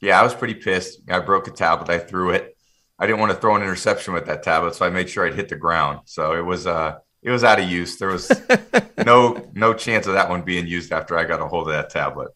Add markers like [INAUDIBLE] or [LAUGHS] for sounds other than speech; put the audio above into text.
Yeah, I was pretty pissed. I broke a tablet. I threw it. I didn't want to throw an interception with that tablet, so I made sure I'd hit the ground. So it was uh it was out of use. There was [LAUGHS] no no chance of that one being used after I got a hold of that tablet.